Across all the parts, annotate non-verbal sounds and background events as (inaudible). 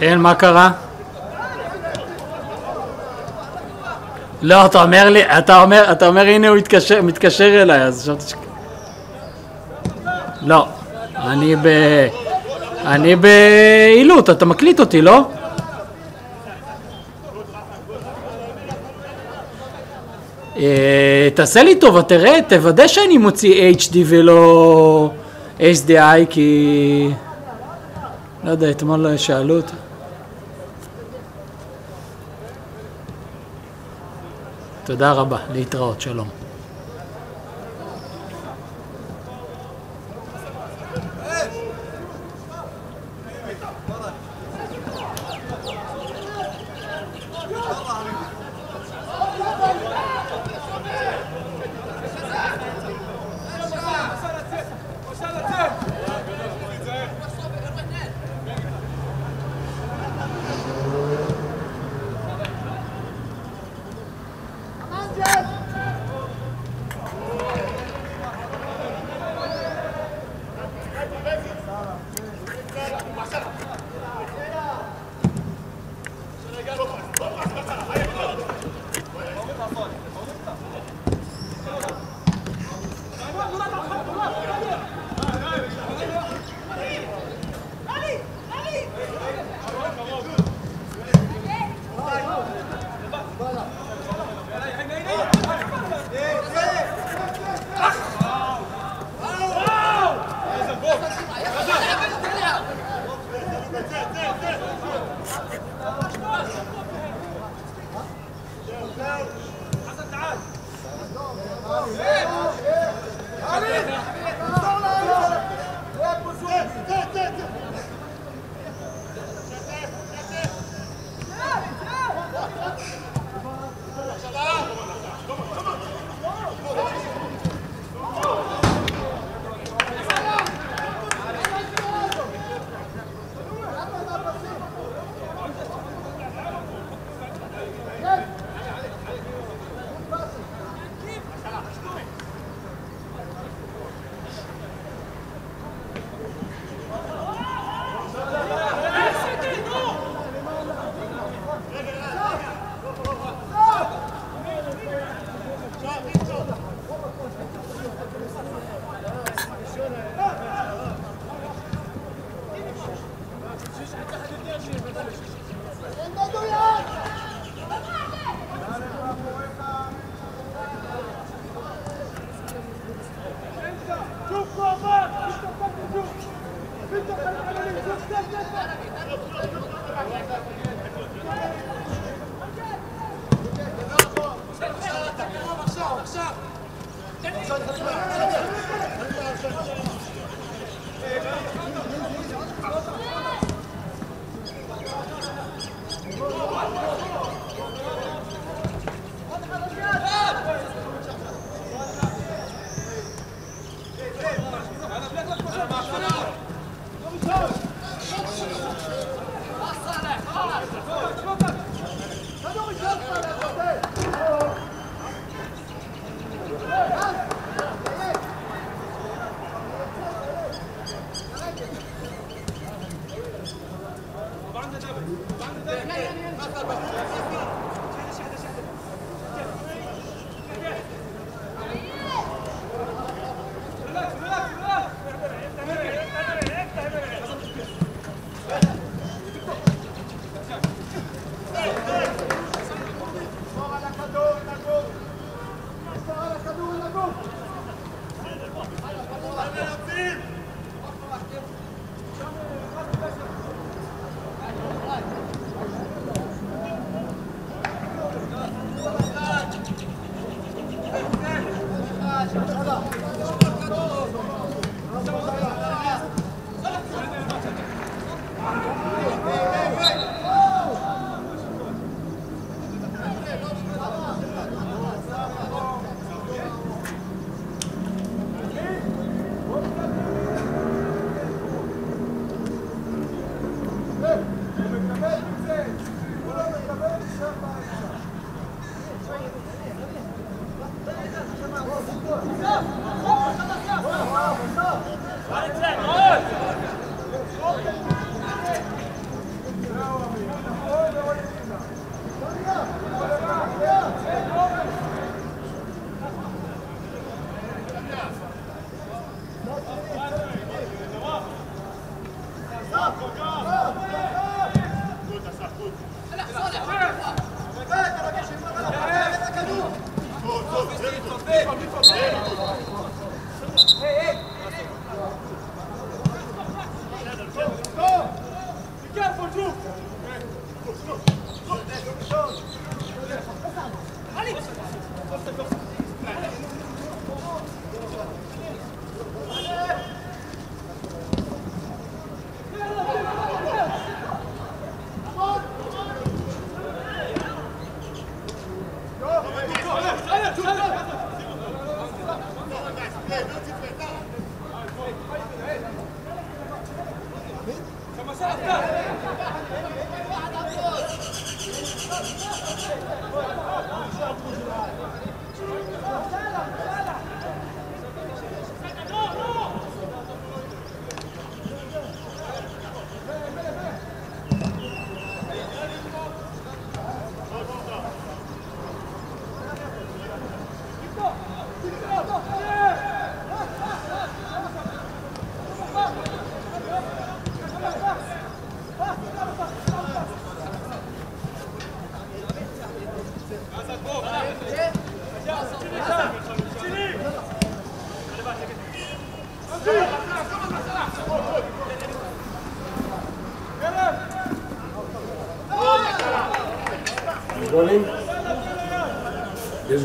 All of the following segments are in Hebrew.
כן, מה קרה? לא, אתה אומר לי, אתה אומר, אתה אומר הנה הוא התקשר, מתקשר אליי, אז חשבתי ש... לא, אני ב... אני בעילות, אתה מקליט אותי, לא? אה, תעשה לי טובה, תראה, תוודא שאני מוציא HD ולא SDI, כי... לא יודע, אתמול שאלו אותי. תודה רבה, להתראות, שלום.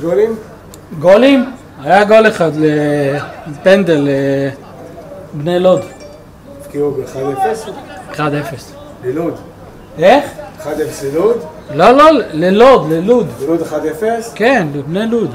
גולים? גולים? היה גול אחד לפנדל לבני לוד, הבקיעו ב-1-0? 1-0. ללוד. איך? 1-0 ללוד? לא, לא, ללוד, ללוד. ללוד 1-0? כן, לבני לוד.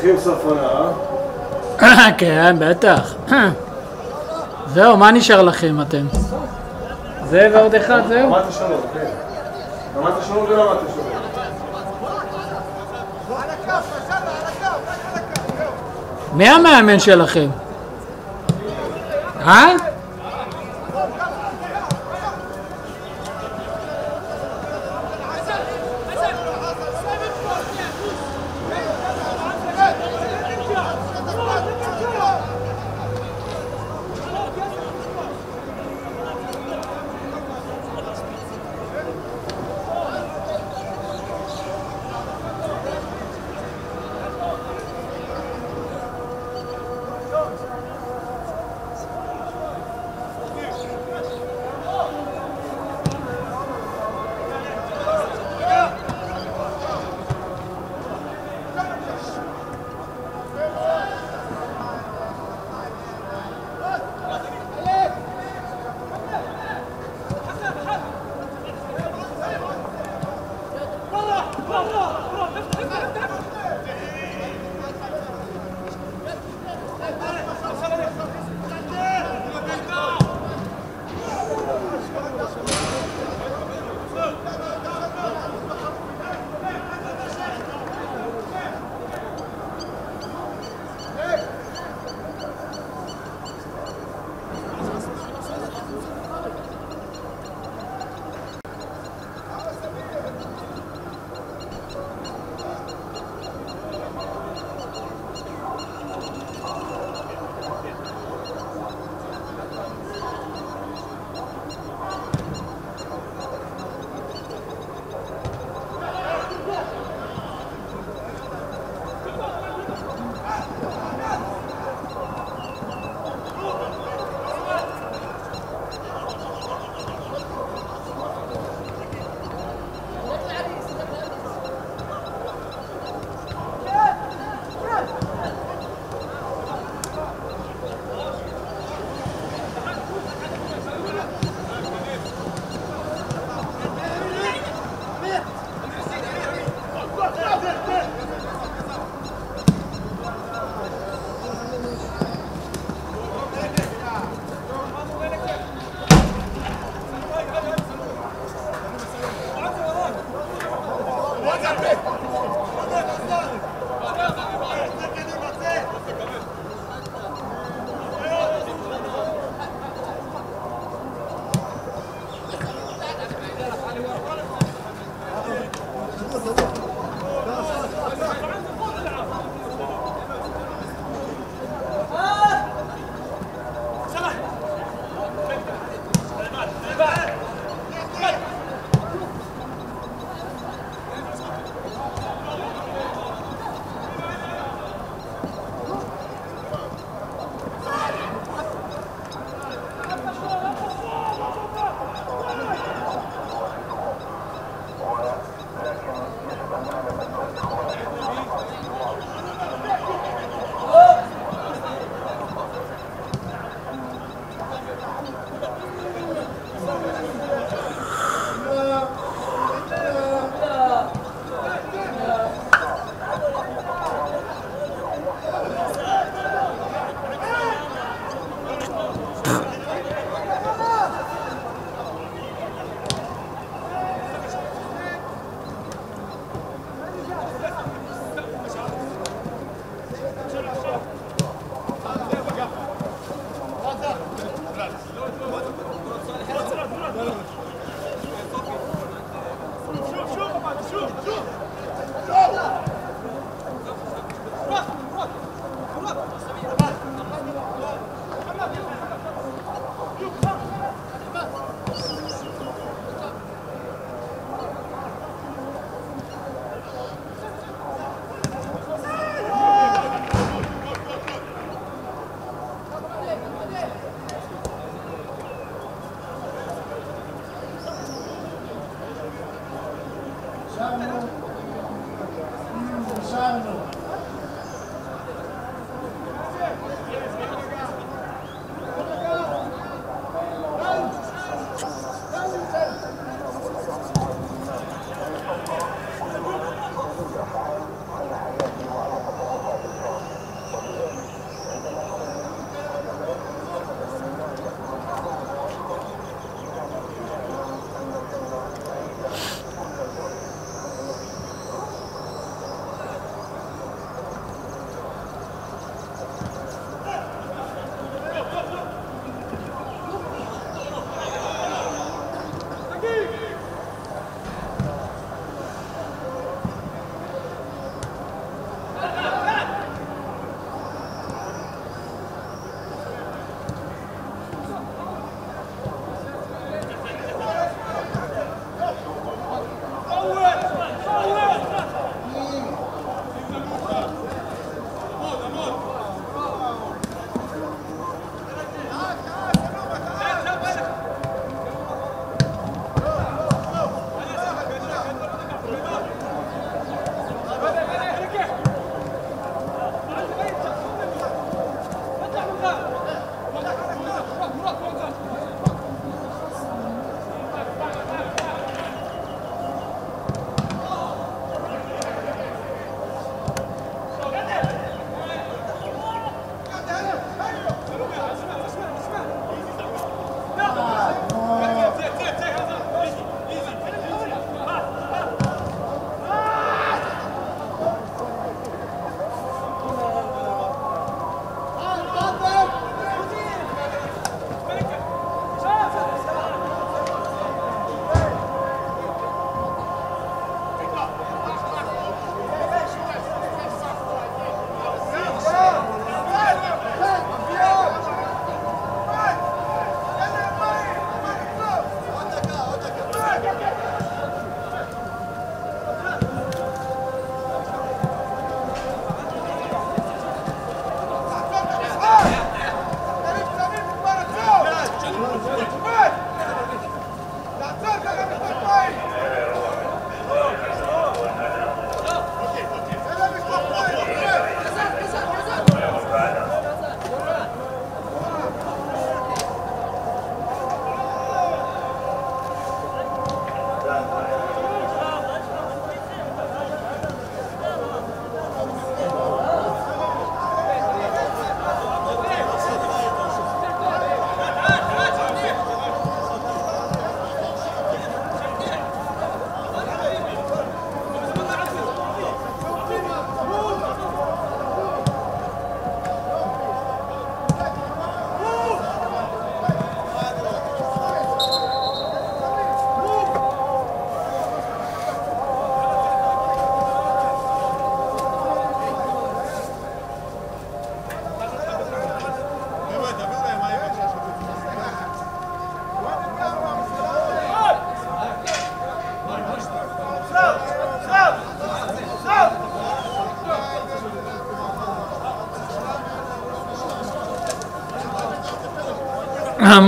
צריכים סוף עונה, כן, בטח. זהו, מה נשאר לכם אתם? זה ועוד אחד, זהו. רמת השלום, כן. רמת השלום ורמת השלום. מי המאמן שלכם? אה?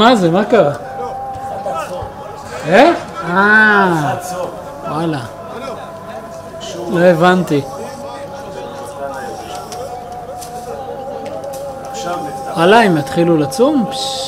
מה זה? מה קרה? איך? אה, וואלה. לא הבנתי. וואלה, הם יתחילו לצום? פשש.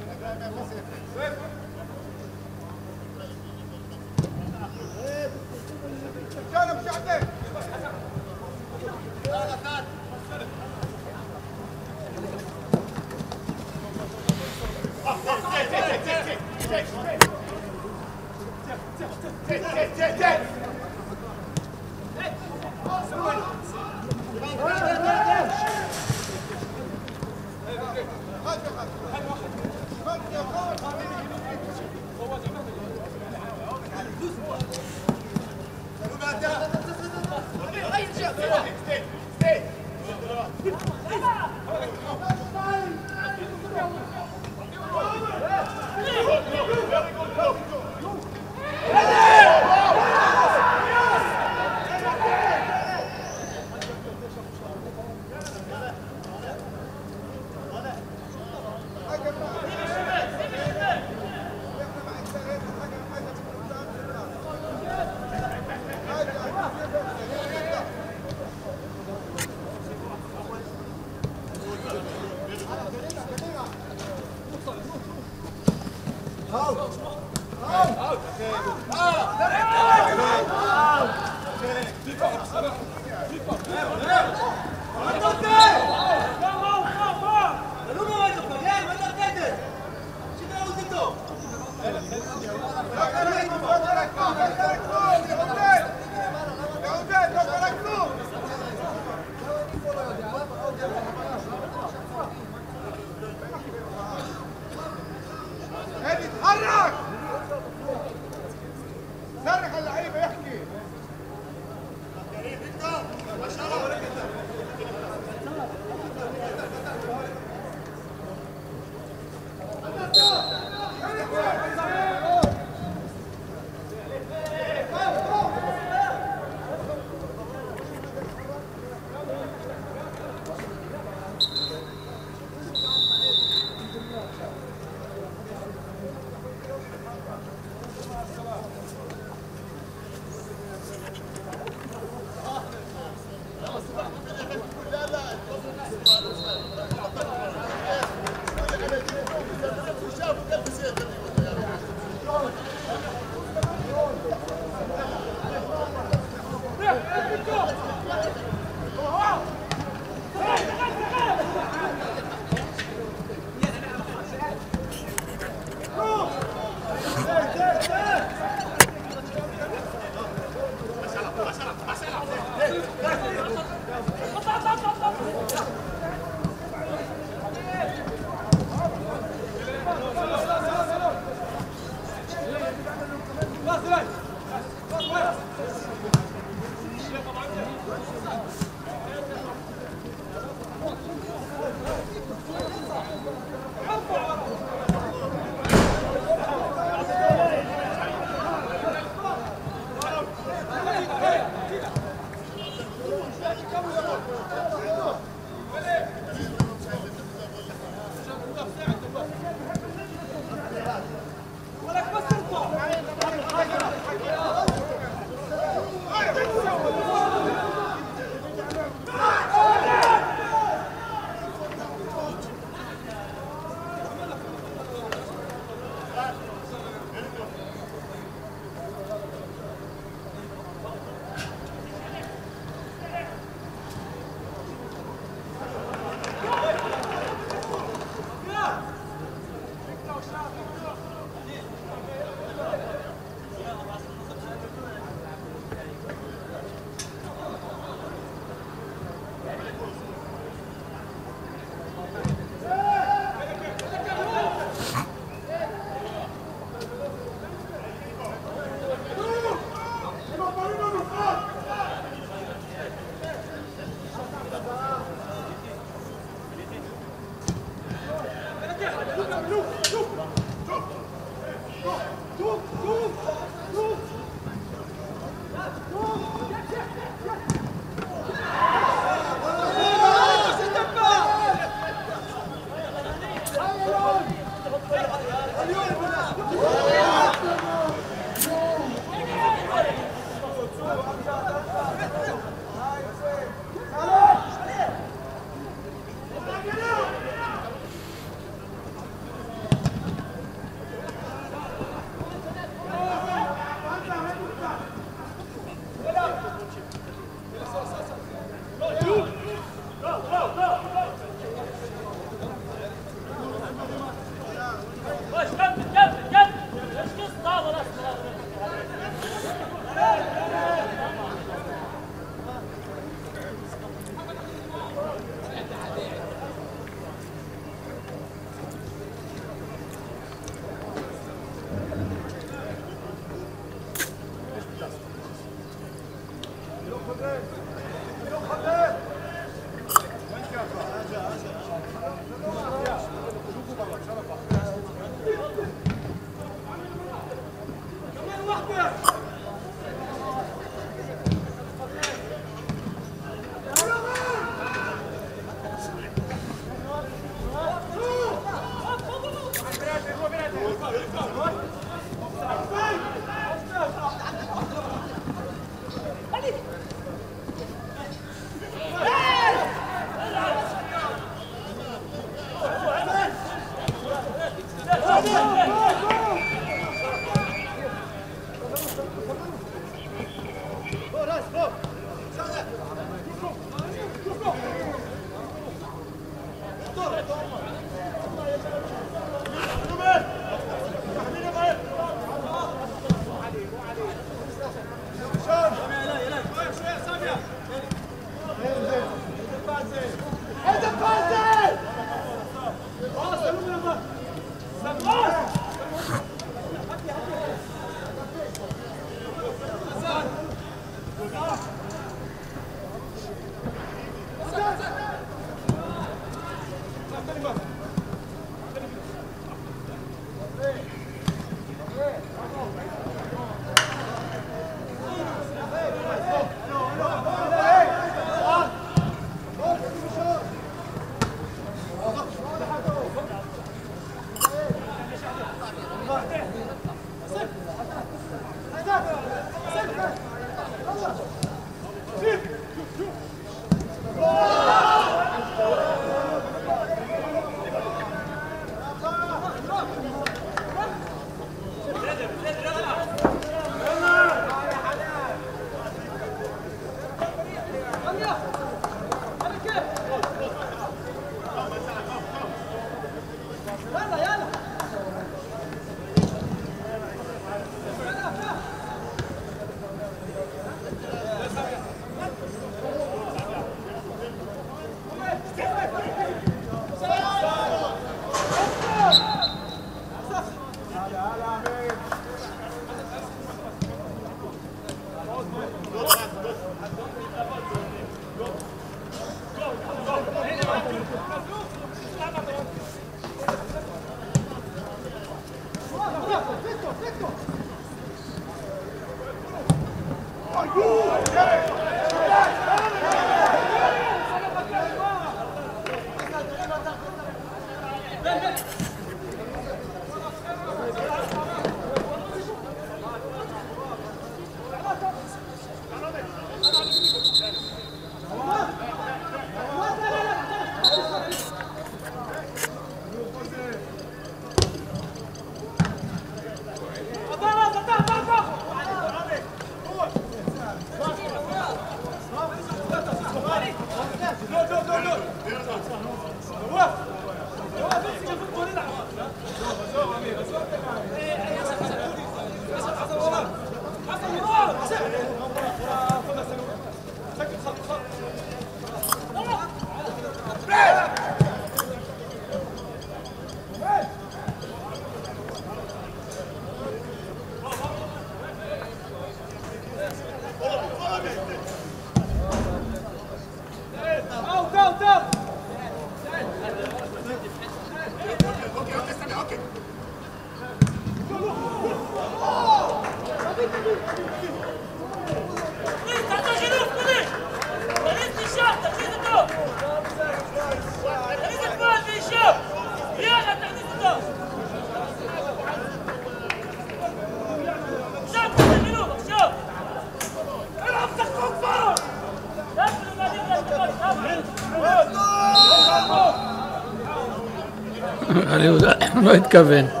אני לא התכוון.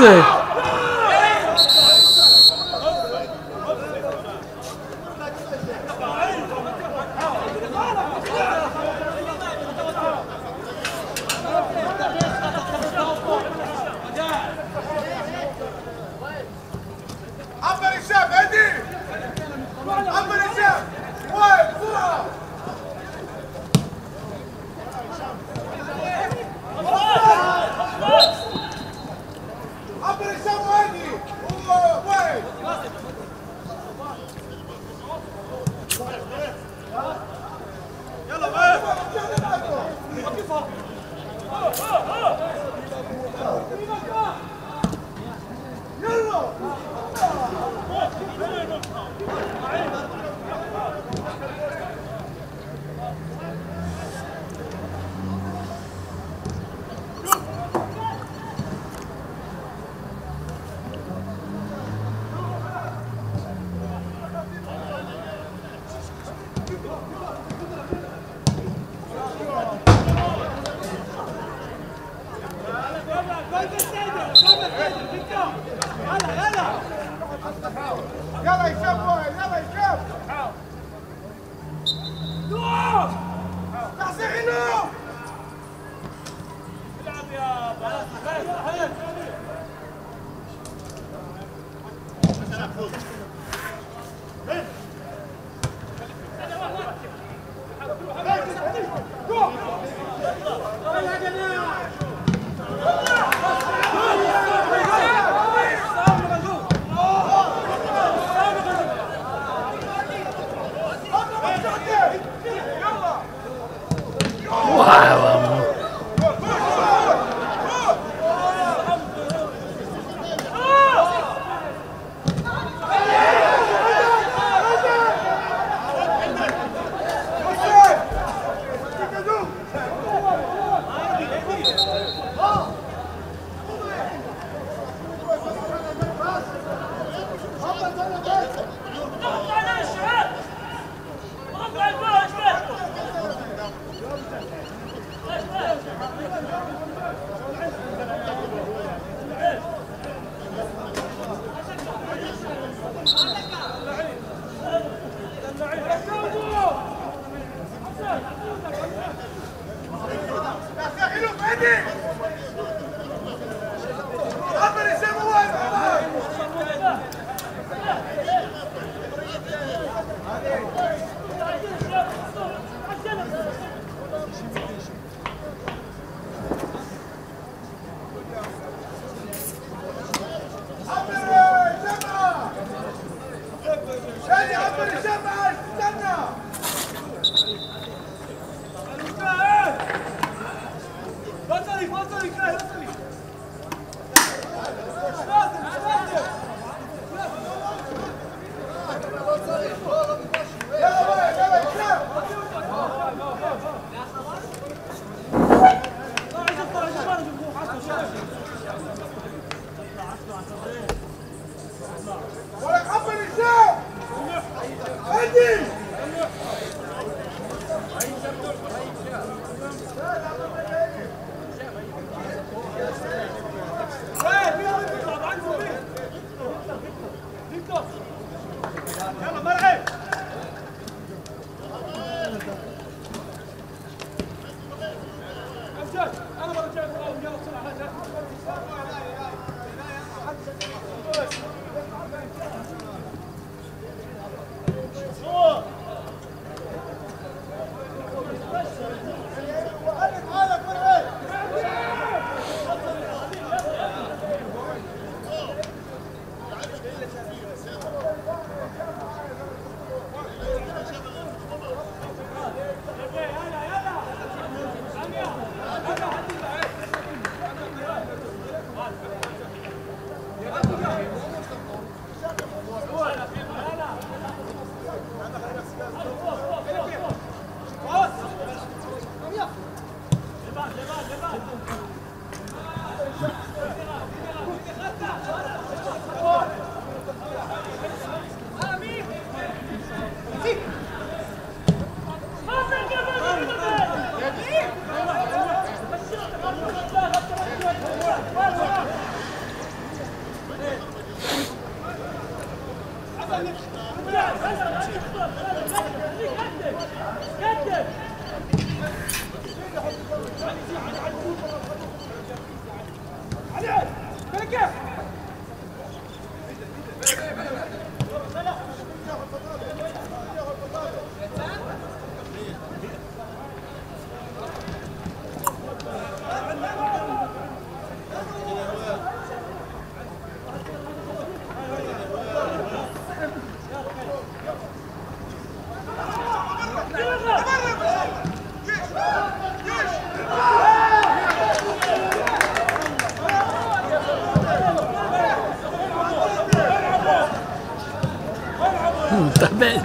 תראה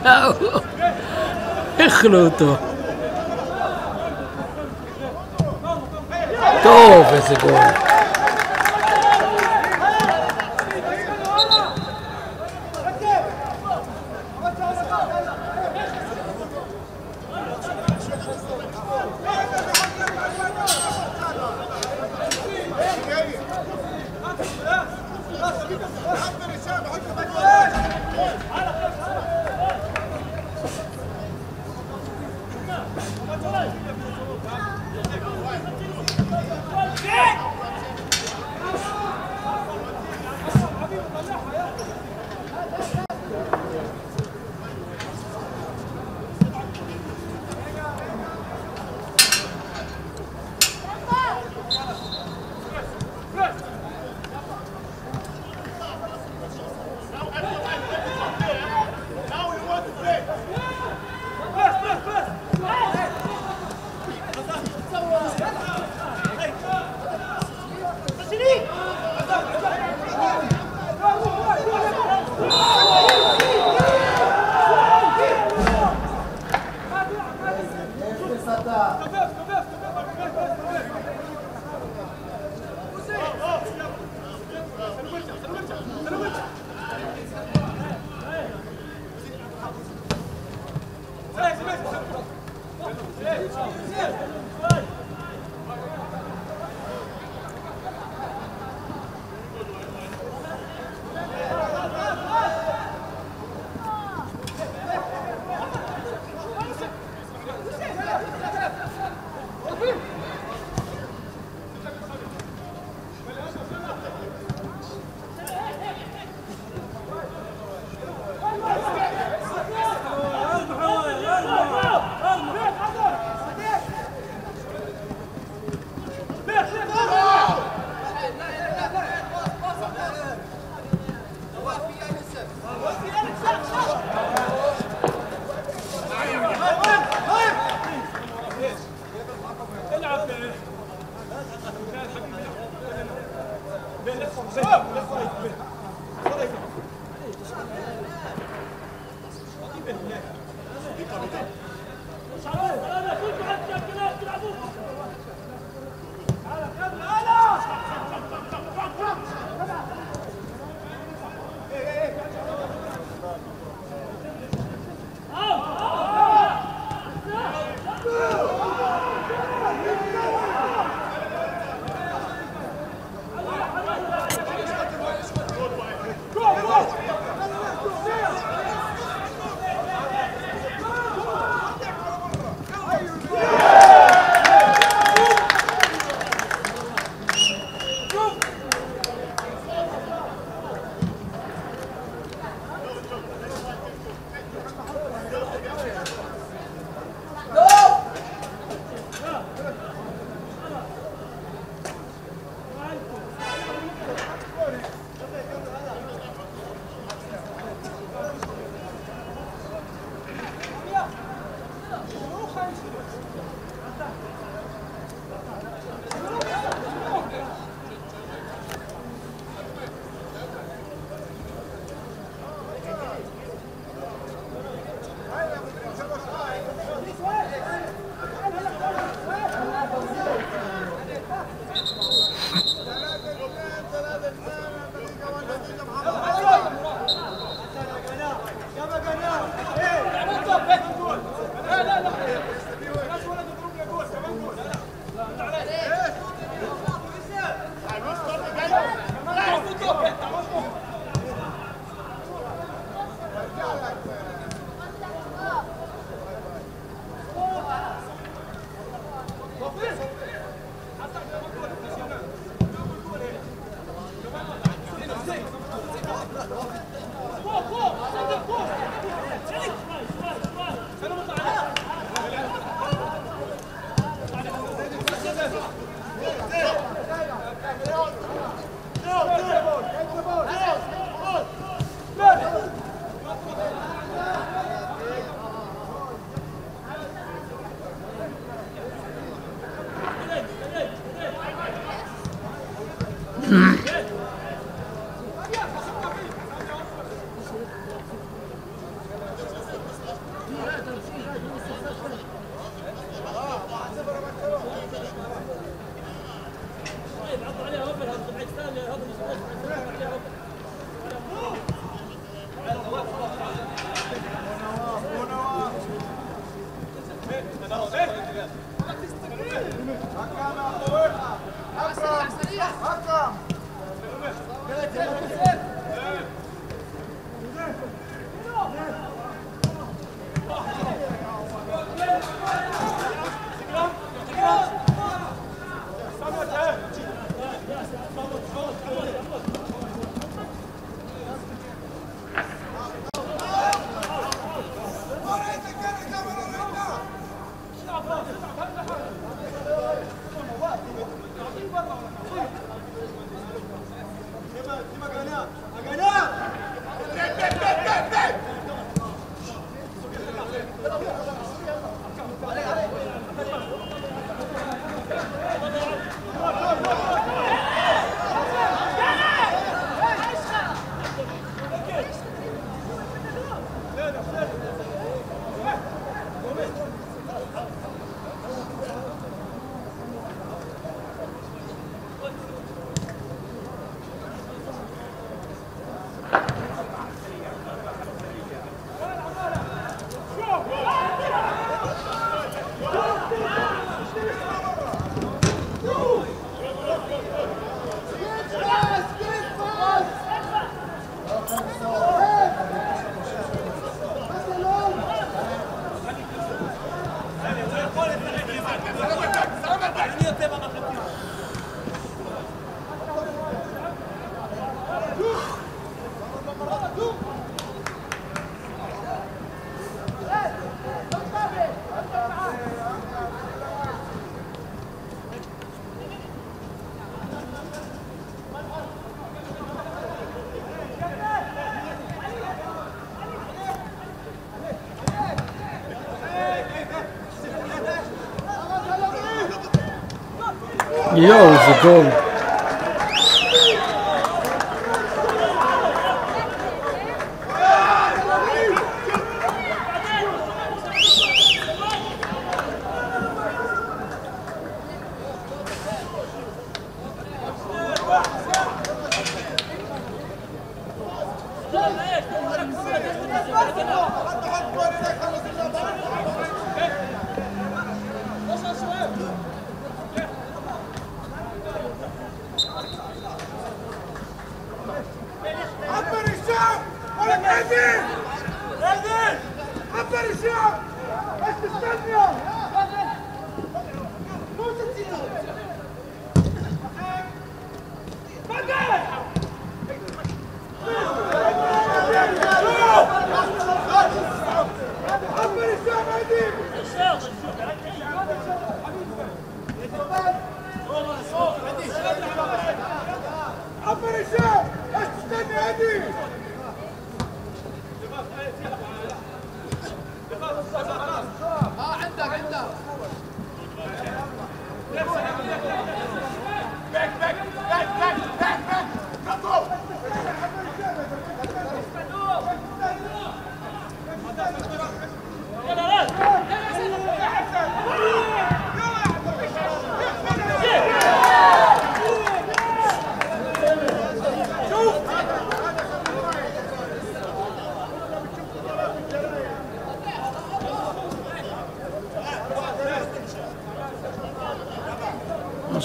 (laughs) אכלו אותו. טוב, איזה גול. a goal.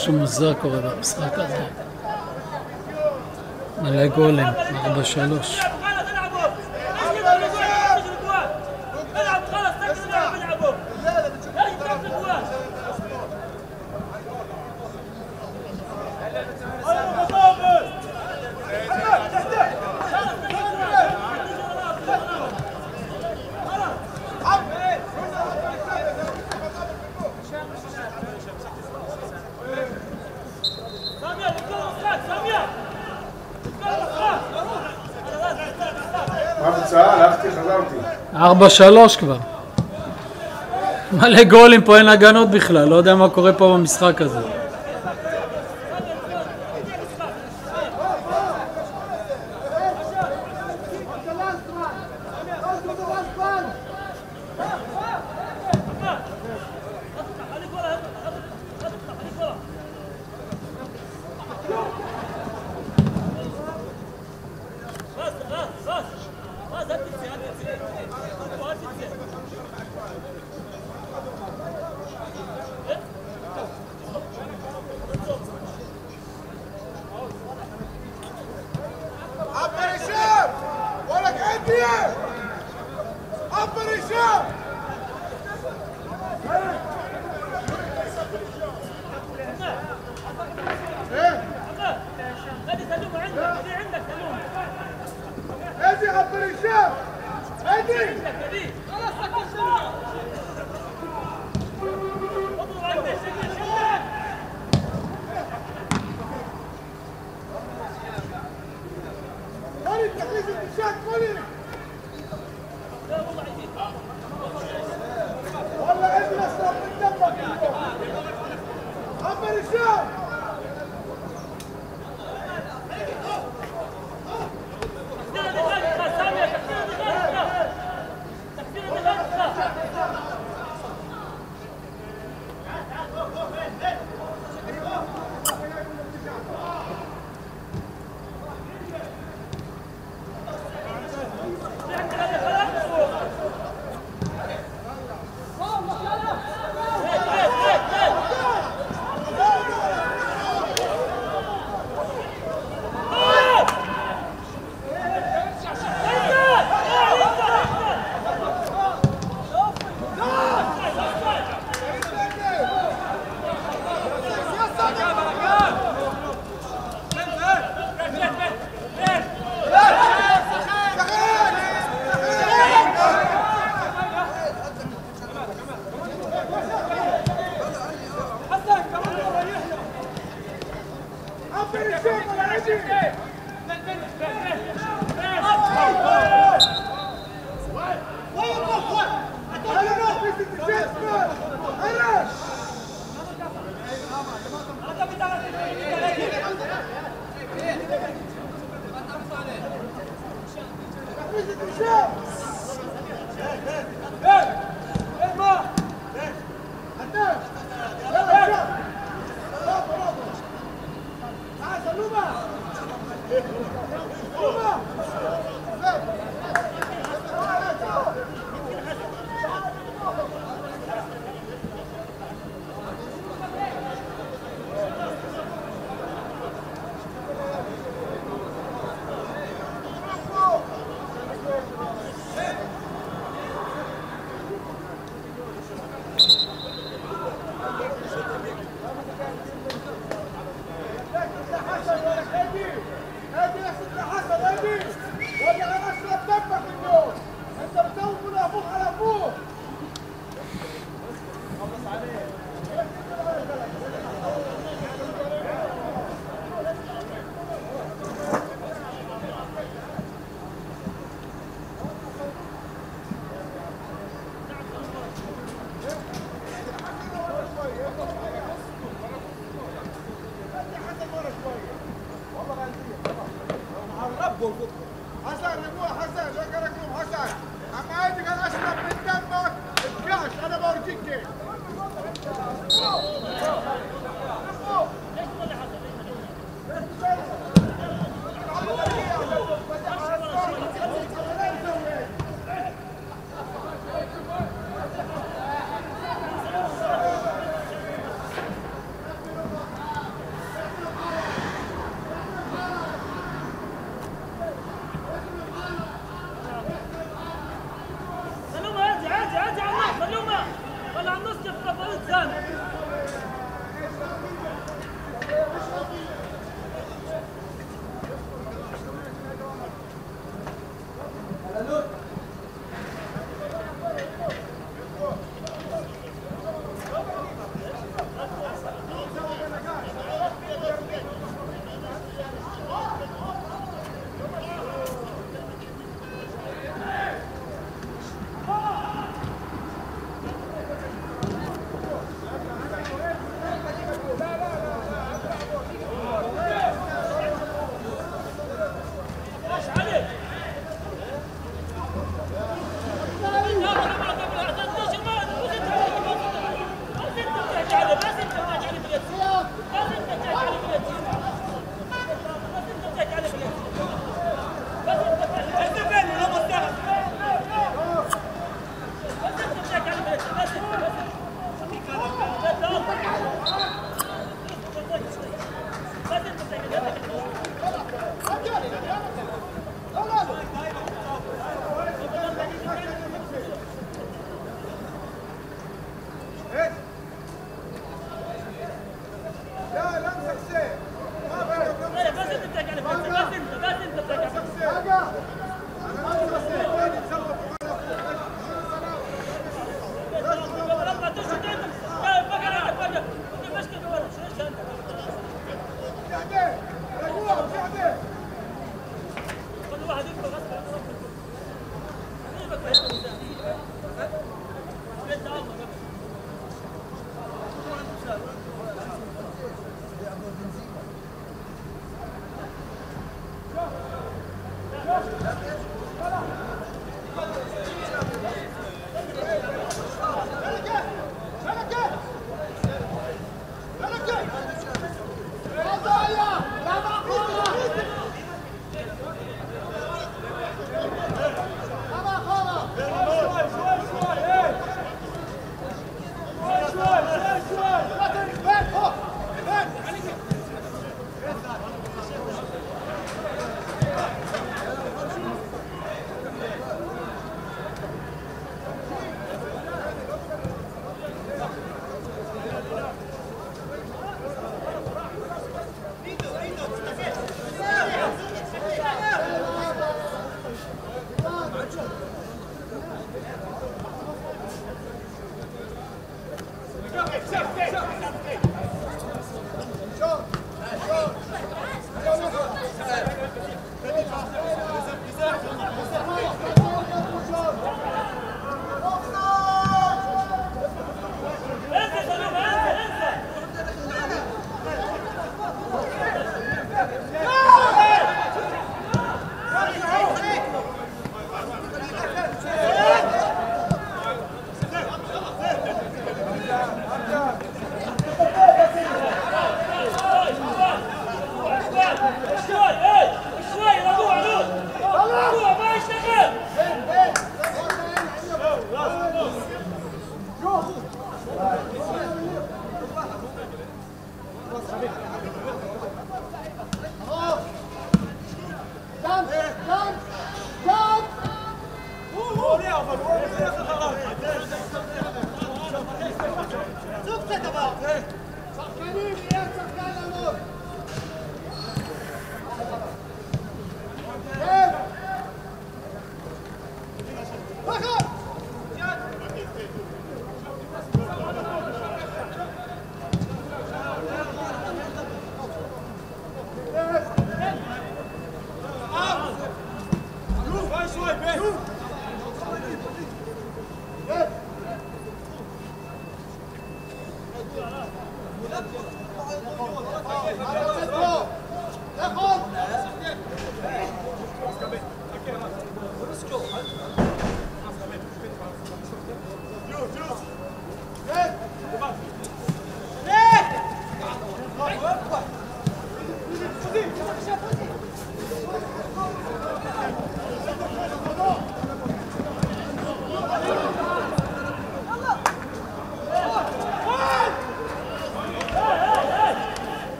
משהו מוזר קורה במשחק הזה. מלא גולם, 4-3. 4-3 כבר. מלא גולים פה, אין הגנות בכלל, לא יודע מה קורה פה במשחק הזה.